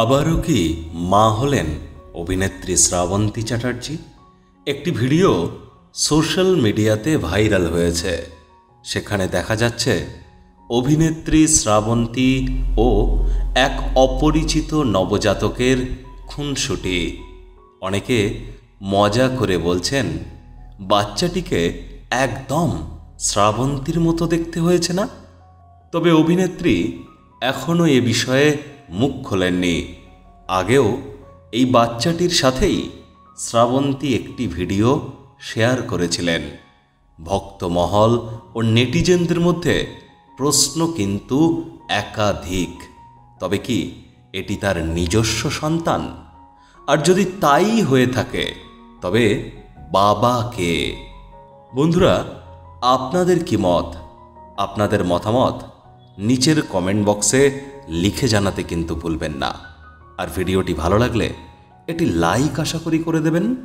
আবারও কি মা হলেন অভিনেত্রী শ্রাবন্তী চ্যাটার্জি? একটি ভিডিও সোশ্যাল মিডিয়াতে ভাইরাল হয়েছে। সেখানে দেখা যাচ্ছে, অভিনেত্রী শ্রাবন্তী ও এক অপরিচিত নবজাতকের খুনসুটি। অনেকে মজা করে বলছেন, বাচ্চাটিকে একদম শ্রাবন্তীর মতো দেখতে হয়েছে না? তবে অভিনেত্রী এখনও এ বিষয়ে মুখ খোলেননি। আগেও এই বাচ্চাটির সাথেই শ্রাবন্তী একটি ভিডিও শেয়ার করেছিলেন। ভক্তমহল ও নেটিজেনদের মধ্যে প্রশ্ন কিন্তু একাধিক। তবে কি এটি তার নিজস্ব সন্তান? আর যদি তাই হয়ে থাকে, তবে বাবা কে? বন্ধুরা, আপনাদের কি মত? আপনাদের মতামত? নিচের কমেন্ট বক্সে লিখে জানাতে কিন্তু ভুলবেন না। আর ভিডিওটি ভালো লাগলে এটি লাইক আশা করি করে দেবেন।